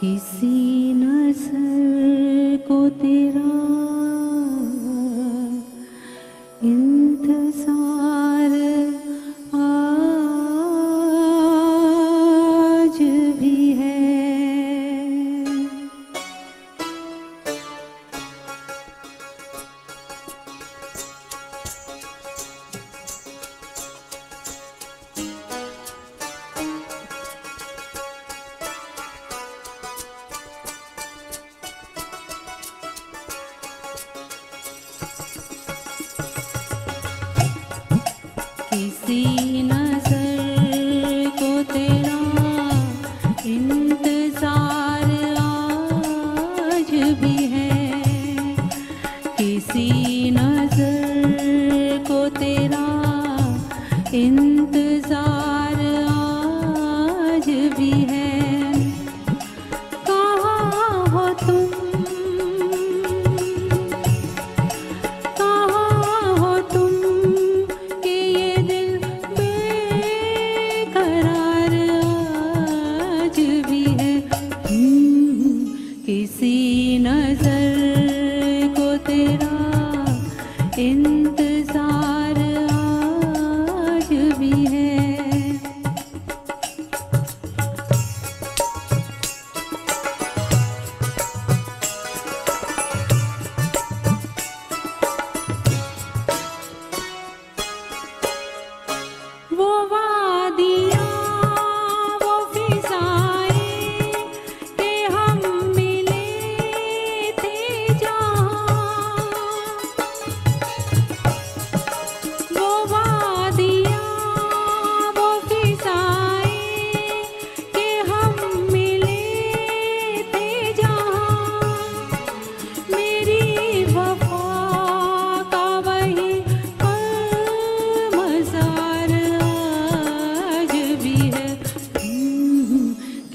किसी नज़र को तेरा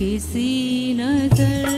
किसी नजर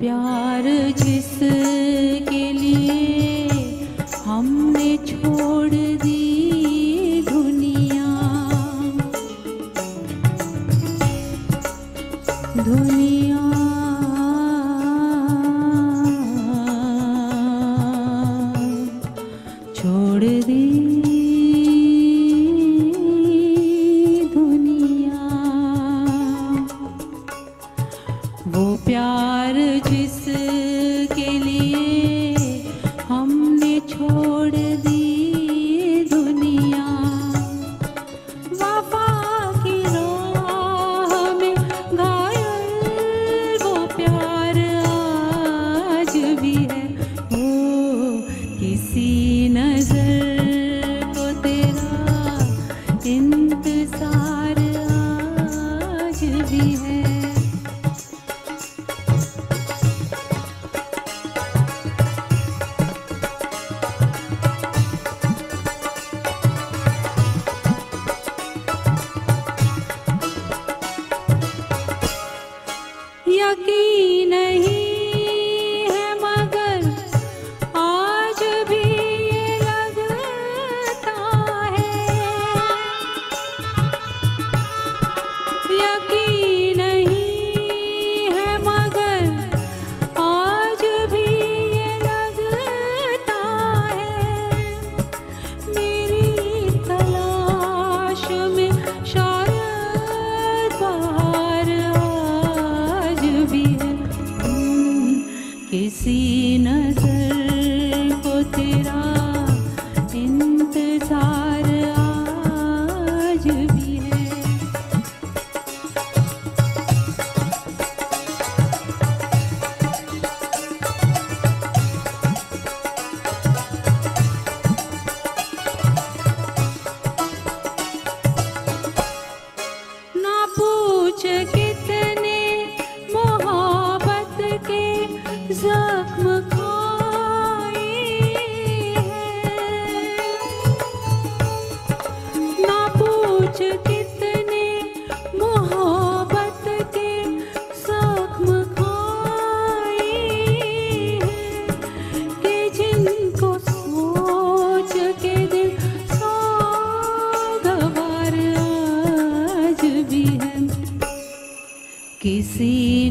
प्यार जिस वो प्यार जिस यकीन नहीं। escuche que किसी